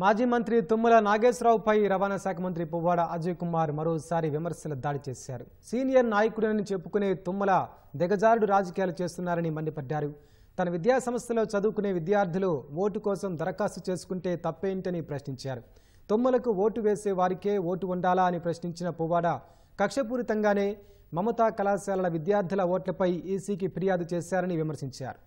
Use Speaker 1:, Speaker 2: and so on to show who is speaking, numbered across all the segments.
Speaker 1: మాజీ మంత్రి తుమ్మల నాగేశ్వరరావుపై రవాణా శాఖ మంత్రి పువ్వాడ అజయ్ కుమార్ మరోసారి విమర్శల దాడి చేశారు. సీనియర్ నాయకుడని చెప్పుకునే తుమ్మల దిగజారుడు రాజకీయాలు చేస్తున్నారని మండిపడ్డారు. తన విద్యా సంస్థలో చదువుకునే విద్యార్థులు ఓటు కోసం దరఖాస్తు చేసుకుంటే తప్పేంటని ప్రశ్నించారు. తుమ్మలకు ఓటు వేసే వారికే ఓటు ఉండాలా అని ప్రశ్నించిన పువ్వాడ కక్షపూరితంగానే మమతా కళాశాలల విద్యార్థుల ఓట్లపై ఈసీకి ఫిర్యాదు చేశారని విమర్శించారు.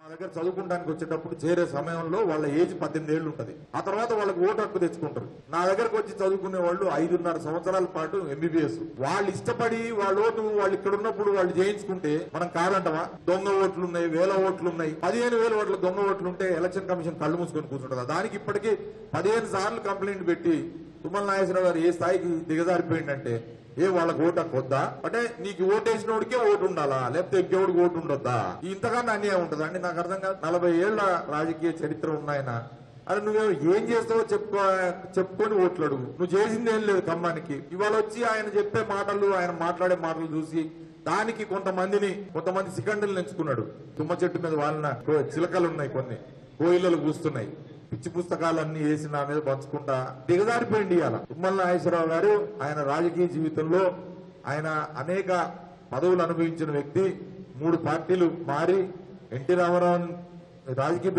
Speaker 2: మా దగ్గర చదువుకోవడానికి వచ్చేటప్పుడు చేరే సమయంలో వాళ్ళ ఏజ్ పద్దెనిమిది ఏళ్ళు ఉంటుంది. ఆ తర్వాత వాళ్ళకి ఓటు హక్కు తెచ్చుకుంటారు. నా దగ్గరకు వచ్చి చదువుకునే వాళ్ళు ఐదున్నర సంవత్సరాల పాటు ఎంబీబీఎస్ వాళ్ళు ఇష్టపడి వాళ్ళ ఓటు వాళ్ళు ఇక్కడ ఉన్నప్పుడు వాళ్ళు చేయించుకుంటే మనం కాదంటవా? దొంగ ఓట్లు ఉన్నాయి వేల ఓట్లు ఉన్నాయి. పదిహేను వేల ఓట్ల దొంగ ఓట్లు ఉంటే ఎలక్షన్ కమిషన్ కళ్ళు మూసుకొని కూర్చుంటుంది? దానికి ఇప్పటికీ పదిహేను సార్లు కంప్లైంట్ పెట్టి తుమ్మల నాగేశ్వరరావు గారు ఏ స్థాయికి దిగజారిపోయిందంటే ఏ వాళ్ళకి ఓటు హక్కు వద్దా? అంటే నీకు ఓటేసిన వాడికే ఓటు ఉండాలా? లేకపోతే ఇంకెవడికి ఓటు ఉండొద్దా? ఇంతకన్నా అన్యాయం ఉంటుందా? అండి నాకు అర్థం కాదు. నలభై ఏళ్ళ రాజకీయ చరిత్ర ఉన్నాయన? అది నువ్వు ఏం చేస్తావో చెప్పుకో చెప్పుకొని ఓట్లాడు నువ్వు చేసింది ఏం లేదు ఖమ్మానికి. ఇవాళ వచ్చి ఆయన చెప్పే మాటలు ఆయన మాట్లాడే మాటలు చూసి దానికి కొంతమందిని కొంతమంది సికండలు ఎంచుకున్నాడు. తుమ్మ చెట్టు మీద వాళ్ళ చిలకలు ఉన్నాయి కొన్ని. కోయిలలు కూస్తున్నాయి. పిచ్చి పుస్తకాలన్నీ వేసి నా మీద పంచుకుంటా దిగజారిపోయింది ఇవాళ. తుమ్మల నాగేశ్వరరావు గారు ఆయన రాజకీయ జీవితంలో ఆయన అనేక పదవులు అనుభవించిన వ్యక్తి మూడు పార్టీలు మారి ఎన్టీ రామారావు రాజకీయ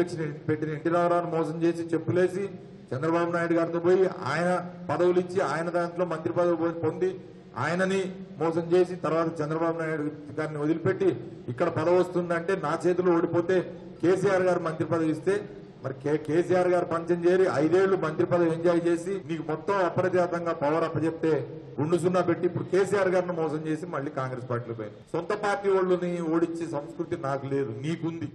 Speaker 2: పెట్టిన ఎన్టీ రామారావును మోసం చేసి చెప్పులేసి చంద్రబాబు నాయుడు గారితో పోయి ఆయన పదవులు ఇచ్చి ఆయన దాంట్లో మంత్రి పదవి పొంది ఆయనని మోసం చేసి తర్వాత చంద్రబాబు నాయుడు గారిని వదిలిపెట్టి ఇక్కడ పదవి వస్తుందంటే నా చేతిలో ఓడిపోతే కేసీఆర్ గారు మంత్రి పదవి ఇస్తే మరి కే- కేసీఆర్ గారు పంచం చేరి ఐదేళ్ళు మంత్రి పదవి ఎంజాయ్ చేసి నీకు మొత్తం అప్రజాతంగా పవర్ అప్పచెప్తే గుండు సున్నా పెట్టి ఇప్పుడు కేసీఆర్ గారిని మోసం చేసి మళ్ళీ కాంగ్రెస్ పార్టీలో పోయింది. సొంత పార్టీ వాళ్ళని ఓడించే సంస్కృతి నాకు లేదు నీకుంది.